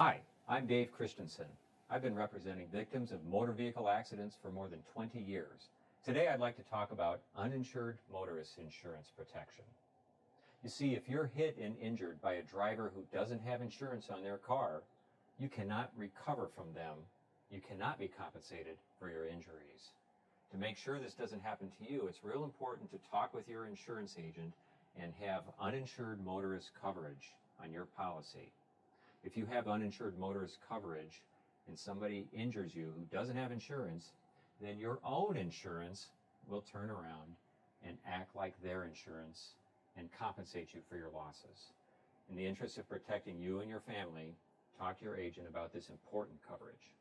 Hi, I'm Dave Christensen. I've been representing victims of motor vehicle accidents for more than 20 years. Today I'd like to talk about uninsured motorist insurance protection. You see, if you're hit and injured by a driver who doesn't have insurance on their car, you cannot recover from them. You cannot be compensated for your injuries. To make sure this doesn't happen to you, it's real important to talk with your insurance agent and have uninsured motorist coverage on your policy. If you have uninsured motorist coverage and somebody injures you who doesn't have insurance, then your own insurance will turn around and act like their insurance and compensate you for your losses. In the interest of protecting you and your family, talk to your agent about this important coverage.